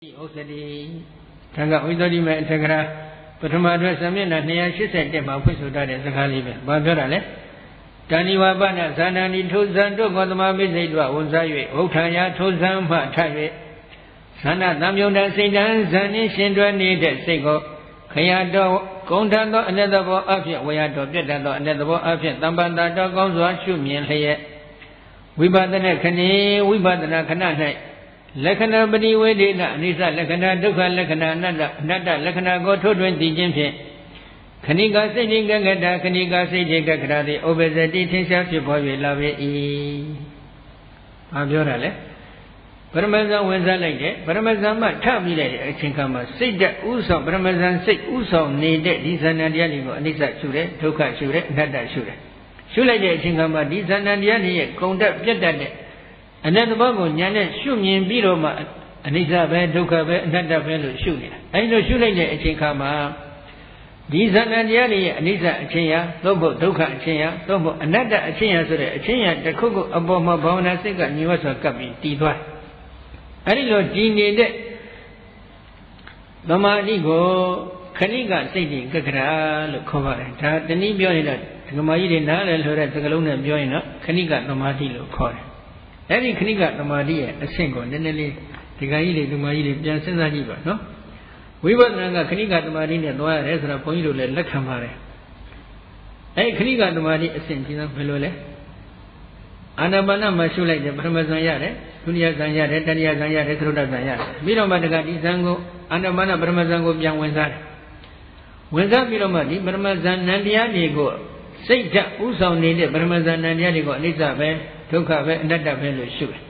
ဥစ္စတိသံဃဝိသုဒ္ဓိမေအထက်ကရာပထမအတွက်သမျက်နှာ281မှာဖွင့်ဆိုထားတဲ့စကားလေးပဲ။ဘာပြောတာလဲ။တဏိဝပနဇာဏဏီထိုဇံတို့ကောသမမိစိတ်တို့ဝန်စား၍ဥထာယထိုဇံမှထ၍သန္နသံယုံတစိတ်တံဇန်နှင့်ရှင်တွဲနေတဲ့စိတ်ကိုခရတော်ဂုံထံသောအ내သဘောအဖြစ်ဝေယတော်ပြတ်တတ်သောအ내သဘောအဖြစ်တမ္ပန္တာတော်ကောင်းစွာရှုမြင်လျက်ဝိပဿနာခဏေဝိပဿနာခဏ၌ လက္ခဏာပရိဝေဒိနအနိစ္စလက္ခဏာဒုက္ခလက္ခဏာအနတ္တအနတ္တလက္ခဏာကိုထုတ်ထွင်းသိခြင်းဖြင့်ခဏိကစိတ်ဉ္ကကတာခဏိကစိတ်ဉ္ကကတာသည်ဩဘဇတိထင်ရှားဖြစ်ပေါ်၍လာပေ၏။ဘာပြောတာလဲပရမဇန်ဝင်စားလိုက်တယ်ပရမဇန်မှထပြီးလိုက်တဲ့အချိန်ခါမှာစိတ်တက်ဥဆောင်ပရမဇန်စိတ်ဥဆောင်နေတဲ့ဒီဇဏ္ဍတရားတွေကိုအနိစ္စရှုတယ်ဒုက္ခရှုတယ်အနတ္တရှုတယ်ရှုလိုက်တဲ့အချိန်ခါမှာဒီဇဏ္ဍတရားတွေရဲ့ကုံတက်ပြတ်တတ်တဲ့ အနတ္တဘောကိုညာနဲ့ရှုမြင်ပြီးတော့မှအနိစ္စပဲဒုက္ခပဲအနတ္တပဲလို့ရှုနေတာအဲဒီလိုရှုလိုက်တဲ့အချိန်ခါမှာဒီဇဏ္ဍတရားတွေရဲ့အနိစ္စအချင်းရာသို့မဟုတ်ဒုက္ခအချင်းရာသို့မဟုတ်အနတ္တအချင်းရာဆိုတဲ့အချင်းရာတစ်ခုခုအပေါ်မှာဘာဝနာစိတ်ကညီဝတ်စွာကပ်ပြီးတည်သွားအဲဒီလိုတည်နေတဲ့သမာဓိကိုခဏိကစိတ်တွေကကရာလို့ခေါ်ပါတယ်ဒါတနည်းပြောရင်တော့ဒကမာကြီးတွေနားလည်လို့တဲ့စကလုံးနဲ့ပြောရင်တော့ခဏိကသမာဓိလို့ခေါ်တယ် အဲ့ဒီခဏိကသမာဓိရဲ့အဆင့်ကိုနည်းနည်းလေးဒီကကြီးတွေဒီမကြီးတွေပြန်စဉ်းစားကြည့်ပါနော်ဝိပဿနာကခဏိကသမာဓိနဲ့သွားရတယ်ဆိုတော့ဘုန်းကြီးတို့လည်းလက်ခံပါတယ်အဲ့ခဏိကသမာဓိအဆင့်ကြီးသားဘယ်လိုလဲအာနာပါနမှာရှုလိုက်တယ်ပထမဇန်ရတယ်ဒုတိယဇန်ရတယ်တတိယဇန်ရတယ်သရုတ်ဇန်ရတယ်ပြီးတော့မှတကဒီဇန်ကိုအာနာပါနပထမဇန်ကိုပြန်ဝင်စားတယ်ဝင်စားပြီးတော့မှဒီပထမဇန်နံတရားတွေကိုစိတ်ဓာတ်ဥဆောင်နေတဲ့ပထမဇန်နံတရားတွေကိုအနိစ္စပဲ ဒုက္ခပဲအနတ္တပဲလို့ရှုတယ်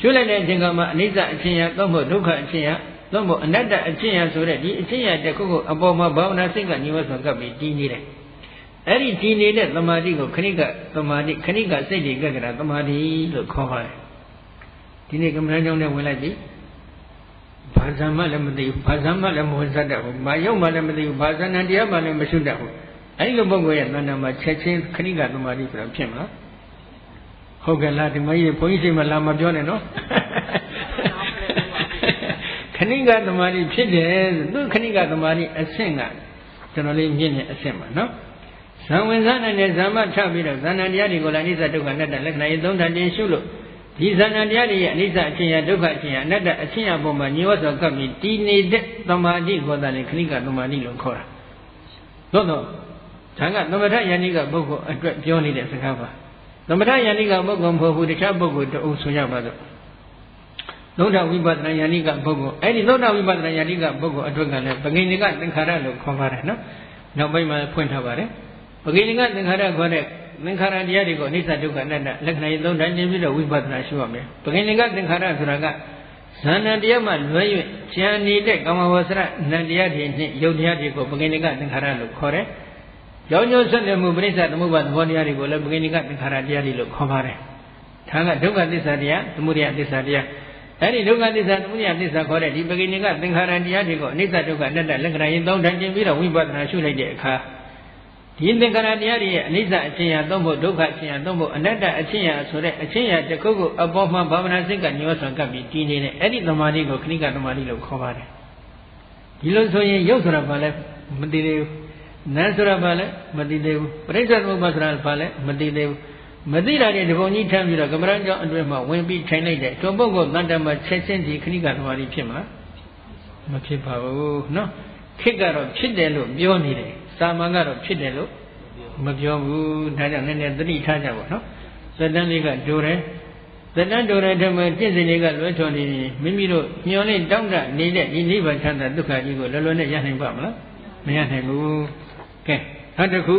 ရှုလိုက်တဲ့အချိန်ကမှအနိစ္စအချင်းရသို့မဟုတ်ဒုက္ခအချင်းရသို့မဟုတ်အနတ္တအချင်းရဆိုတဲ့ဒီအချင်းရတစ်ခုခုအပေါ်မှာဘာဝနာစိတ်ကညီဝတ်စွာကပ်ပြီးတည်နေတယ်အဲ့ဒီတည်နေတဲ့သမာဓိကိုခဏိကသမာဓိခဏိကစိတ်တွေကကရာသမာဓိလို့ခေါ်ပါတယ်ဒီနေ့ကမ္မဋ္ဌာန်းကျောင်းနဲ့ဝင်လိုက်ပြီဘာဇံမှလည်းမသိဘူးဘာဇံမှလည်းမဝင်စားတတ်ဘူးဘာရောက်မှလည်းမသိဘူးဘာဇဏ္တရားမှလည်းမရှုတတ်ဘူးအဲ့ဒီလိုပုဂ္ဂိုလ်ရဲ့တဏ္ဍာမှာချက်ချင်းခဏိကသမာဓိဆိုတာဖြစ်မလား ဟုတ်ကဲ့လားဒီမကြီးဘုန်းကြီးစိတ်မလာမပြောနဲ့နော်ခဏိကသမာဓိဖြစ်တယ်သူခဏိကသမာဓိအဆင့်ကကျွန်တော်လေးမြင့်နေအဆင့်ပါနော်ဇံဝင်စားနိုင်တဲ့ဇံမထပြီးတော့ဇာဏတရားတွေကိုလည်းအနိစ္စဒုက္ခအနတ္တလက္ခဏာရေးသုံးဌာန်တင်ရှုလို့ဒီဇာဏတရားတွေရဲ့အနိစ္စအချင်းရဒုက္ခအချင်းရအနတ္တအချင်းရပုံမှာညီဝတ်စွာကပ်ပြီးတည်နေတဲ့သမာဓိကိုသာလေခဏိကသမာဓိလို့ခေါ်တာသို့တော့ဒါကသမထယန္တိကပုဂ္ဂိုလ်အတွက်ပြောနေတဲ့စကားပါ သမထယန္တိကပုဂ္ဂိုလ်မဟုတ်ဘူးတခြားပုဂ္ဂိုလ်တအုပ်ဆိုရပါစို့သုဒ္ဓဝိပဿနာယန္တိကပုဂ္ဂိုလ်အဲ့ဒီသုဒ္ဓဝိပဿနာယန္တိကပုဂ္ဂိုလ်အတွက်ကလည်းပဂိဏိကသင်္ခါရလို့ခေါ်ပါတယ်နော်နောက်ပိုင်းမှာဖွင့်ထားပါတယ်ပဂိဏိကသင်္ခါရခေါ်တဲ့သင်္ခါရတရားတွေကိုအနိစ္စဒုက္ခအနတ္တလက္ခဏာရေးသုံးတိုင်းတင်ပြီးတော့ဝိပဿနာရှုရမယ်ပဂိဏိကသင်္ခါရဆိုတာကဇာဏတရားမှလွဲ၍ဉာဏ်နေတဲ့ကာမဝဆရနံတရားတွေနဲ့ယုတ်တရားတွေကိုပဂိဏိကသင်္ခါရလို့ခေါ်တယ် ကြောင်းကျိုးဆက်နေမှုပရိစ္ဆသမုပ္ပါသဘောတရားတွေကိုလည်းပဂိဏိကသင်္ခါရတရားတွေလို့ခေါ်ပါတယ်ဒါကဒုက္ခသစ္စာတရားသမုဒယသစ္စာတရားအဲ့ဒီဒုက္ခသစ္စာသမုဒယသစ္စာခေါ်တဲ့ဒီပဂိဏိကသင်္ခါရတရားတွေကိုအနိစ္စဒုက္ခအနတ္တလက္ခဏာရေးသုံးတိုင်းတင်ပြီးတော့ဝိပဿနာရှုလိုက်တဲ့အခါဒီသင်္ခါရတရားတွေရဲ့အနိစ္စအချင်းရာသုံးဖို့ဒုက္ခအချင်းရာသုံးဖို့အနတ္တအချင်းရာဆိုတဲ့အချင်းရာတစ်ခုခုအပေါ်မှာဘာဝနာစိတ်ကညှောဆွမ်းကပ်ပြီးတည်နေတဲ့အဲ့ဒီသမာဓိကိုခဏိကသမာဓိလို့ခေါ်ပါတယ်ဒီလိုဆိုရင်ရုပ်ဆိုတာဘာလဲမသိသေးဘူး နာဆိုတာဘာလဲမသိသေးဘူးပရိစ္ဆေသမုပ္ပါဆိုတာဘာလဲမသိသေးဘူးမသိတာတွေဒီပုံကြီးထမ်းပြီးတော့ကမ္မရန်ကျောင်းအတွင်းမှာဝင်ပြီးထိုင်လိုက်တဲ့တွန်ပုဂ္ဂိုလ်တန်တမှာချက်ချင်းဒီခဏိကသမာဓိဖြစ်မှာမဖြစ်ပါဘူးနော်ခေတ်ကတော့ဖြစ်တယ်လို့ပြောနေတယ်စာမန်ကတော့ဖြစ်တယ်လို့မပြောဘူးဒါကြောင့်နည်းနည်းသတိထားကြပါနော်သတ္တန်လေးကဒိုတယ်သတ္တန်ဒိုတဲ့ထက်မှပြည့်စင်တွေကလွဲထွန်နေရင်မိမိတို့ညှော်နေတောင့်တနေတဲ့ဒီနိဗ္ဗာန်ချမ်းသာဒုက္ခကြီးကိုလောလောနဲ့ရနိုင်ပါမလားမရနိုင်ဘူး ကဲနောက်တစ်ခု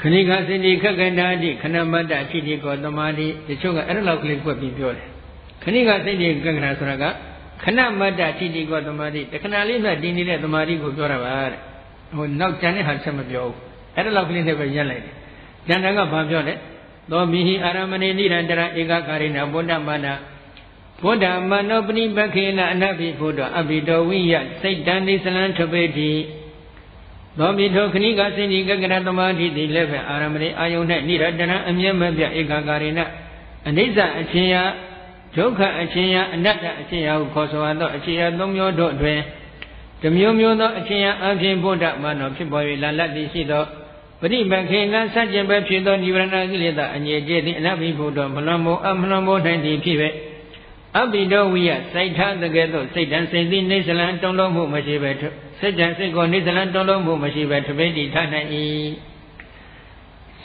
ခဏိကစိတိခက္ကန္တာတိခဏမတ္တရှိတိကောသမာဓိတချို့ကအဲ့ဒါလောက်ကလေးကွက်ပြီးပြောတယ်ခဏိကစိတိကက္ကန္တာဆိုတာကခဏမတ္တရှိတိကောသမာဓိတခဏလေးမှတည်နေတဲ့သမာဓိကိုပြောတာပါတဲ့ဟိုနောက်ကျန်တဲ့ဟာဆက်မပြောဘူးအဲ့ဒါလောက်ကလေးနဲ့ပဲရက်လိုက်တယ်ကျန်တဲ့ကဘာပြောလဲသောမိဟိအာရမဏိနိရန္တရဧကကာရိဏဗုဒ္ဓမာနဗုဒ္ဓမနောပနိပခေနအနဘိဘုဒ္ဓအဘိတောဝိယစိတ်တန်နိစလံထပေတိ သောမိထောခဏိကစိဏိကကရသမာဓိတိလည်းပဲအာရမဏိအာယုန်၌နိရတနာအမြဲမပြဧကကာရိဏအနိစ္စအချင်းယဒုက္ခအချင်းရာအနတ္တအချင်းရာကိုခေါ်ဆိုရသောအချင်းရာသုံးမျိုးတို့အတွင်တမျိုးမျိုးသောအချင်းရာအပြင်ဘုဒ္ဓမနောဖြစ်ပေါ်၍လာလတ်သည်ရှိသောပရိပခေကစัจကျင်ပဲဖြစ်သောနိဗ္ဗာန်ကိလေသာအငြိကျေသည်အနဘိဘုဒ္ဓမလွန်မို့အမလွန်မို့နိုင်သည်ဖြစ်၍ အဘိဓဝိယစိုက်ထားတဲ့ကဲ့သို့စိတ်တန်စိတ်သည်နေစလံတုံလုံးမှုမရှိပဲစိတ်တန်စိတ်ကိုနေစလံတုံလုံးမှုမရှိပဲတပိဋ္ဌိထားနိုင်၏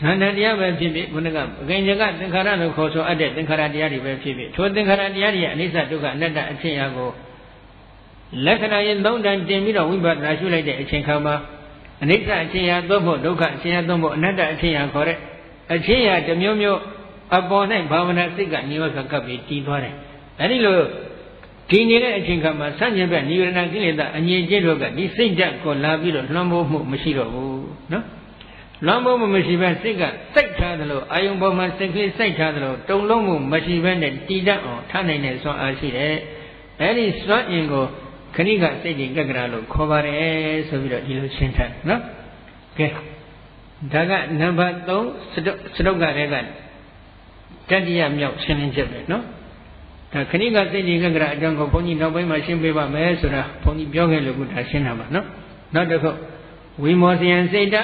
သန္တတရားပဲဖြစ်ဖြစ်ဘုန်းကအကိဉ္စကသင်္ခါရလို့ခေါ်ဆိုအပ်တဲ့သင်္ခါရတရားတွေပဲဖြစ်ဖြစ်ထိုသင်္ခါရတရားတွေရဲ့အနိစ္စဒုက္ခအနတ္တအဖြစ်အကိုလက္ခဏာရင်သုံးတန်တင်ပြီးတော့ဝိပဿနာရှုလိုက်တဲ့အချိန်ခါမှာအနိစ္စအချင်းရာသို့မဟုတ်ဒုက္ခအချင်းရာသို့မဟုတ်အနတ္တအချင်းရာခေါ်တဲ့အချင်းရာတစ်မျိုးမျိုးအပေါ်၌ဘာဝနာစိတ်ကနေဝကကပ်ပြီးတည်သွားတယ်။ အဲဒီလိုဒီနေတဲ့အချိန်ခါမှာဆန့်ကျင်ဘက်နိဗ္ဗာန်ကိလေသာအငြိကျင့်တို့ကဒီစိတ်ဓာတ်ကိုလာပြီးတော့လွှမ်းမိုးမှုမရှိတော့ဘူးနော်။လွှမ်းမိုးမှုမရှိဘဲစိတ်ကစိတ်ထားသလိုအာယုံပေါ်မှာစိတ်ကလေးစိတ်ထားသလိုတုံလုံးမှုမရှိဘဲနဲ့တည်တတ်အောင်ထားနိုင်တဲ့စွမ်းအားရှိတယ်။အဲဒီစွမ်းအင်ကိုခဏိကစိတ်ကြီးကက္ကရာလို့ခေါ်ပါတယ်ဆိုပြီးတော့ဒီလိုရှင်းထားနော်ကဲဒါကနံပါတ်3စတုစတုကတဲ့ကတတိယမြောက်ရှင်းလင်းချက်ပဲနော်ဒါ ခဏိကစိတ်ကြီးကက္ကရာအကြောင်းကိုဘုန်းကြီးနောက်ပိုင်းမှာရှင်းပေးပါမယ်ဆိုတာဘုန်းကြီးပြောခဲ့လို့ခုဒါရှင်းတာပါနော်နောက်တစ်ခုဝိမောဇယံစိတ်တ